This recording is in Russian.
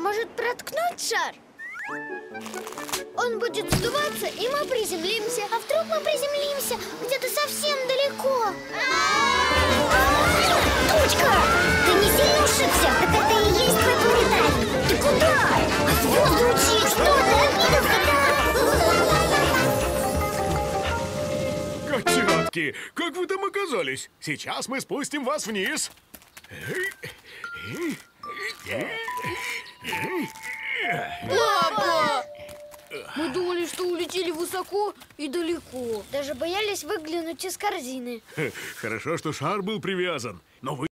Может проткнуть шар? Он будет сдуваться, и мы приземлимся А вдруг мы приземлимся где-то совсем далеко? Тучка! Ты не сильно ушибся? Так это и есть твой планетарий Ты куда? А звезды учить? Что ты? Как вы там оказались? Сейчас мы спустим вас вниз. Папа! Мы думали, что улетели высоко и далеко. Даже боялись выглянуть из корзины Хорошо, что шар был привязан. Но вы